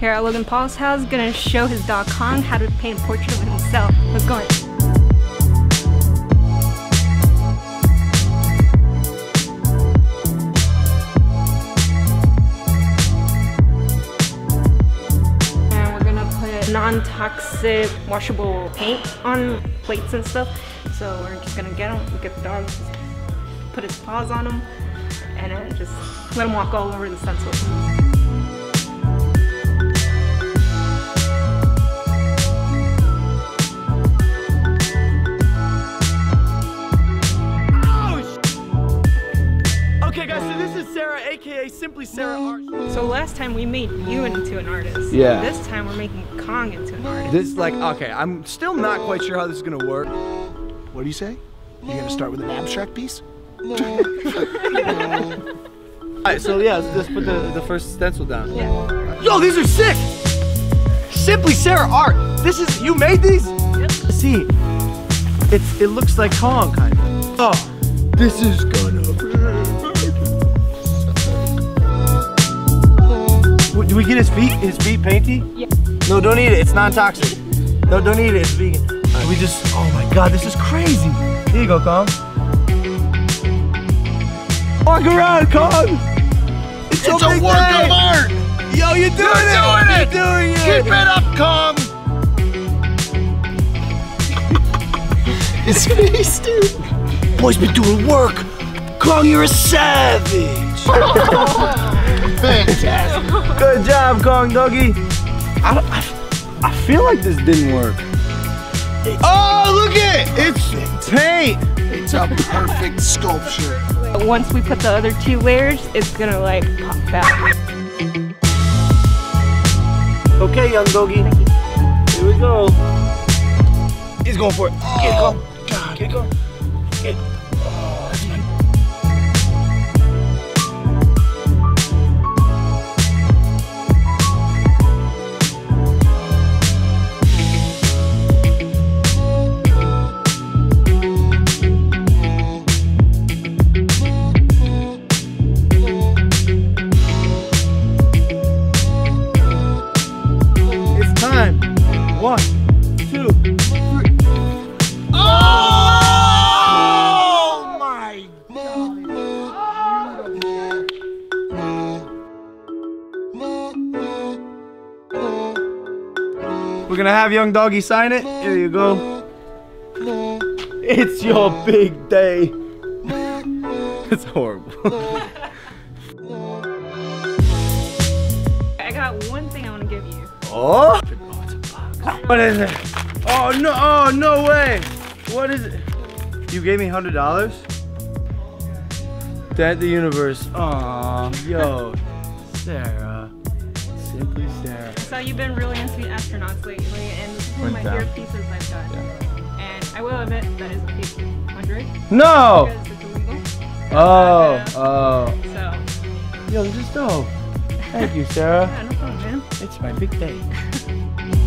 here at Logan Paul's house, gonna show his dog Kong how to paint a portrait of himself. Let's go. And we're gonna put non-toxic washable paint on plates and stuff. So we're just gonna get him, get the dog, put his paws on him, and then just let him walk all over the stencils. Sara, Simply Sara Art. So last time we made you into an artist. Yeah. This time we're making Kong into an artist. This like okay, I'm still not quite sure how this is gonna work. What do you say? You gonna start with an abstract piece? Alright, so yeah, let's just put the, the first stencil down. Yeah. Yo, these are sick! Simply Sara Art. This is you made these? Yep. See, it's it looks like Kong kind of. Oh, this is gonna we get his feet? His feet painty? Yeah. No, don't eat it. It's non-toxic. No, don't eat it. It's vegan. we just. Oh my God, this is crazy. Here you go, Kong. Walk around, Kong. It's, It's a big work day. of art! Yo, you're doing it. doing it. You're doing it. Keep it up, Kong! His face, dude. Boy's been doing work. Kong, you're a savage. Fantastic. Good job, Kong Doggy. I, I, I feel like this didn't work. Oh, look it! It's paint. It's a perfect sculpture. Once we put the other two layers, it's gonna like pop out. Okay, young doggy. Here we go. He's going for it. Get it, Kong. God. Get it, Kong. Get it. We're gonna have young doggy sign it. Here you go. It's your big day. It's horrible. I got one thing I wanna give you. oh? What is it? Oh no! Oh no way! What is it? You gave me hundred dollars. That the universe. Aw, yo, Sara, simply Sara. So you've been really into astronauts lately, and this is one of my favorite pieces I've done. And I will admit that is a piece 100 No! because it's illegal. Oh, Yeah. oh. So, Yo, this is dope. Thank you, Sara. yeah, no problem, man. It's my big day.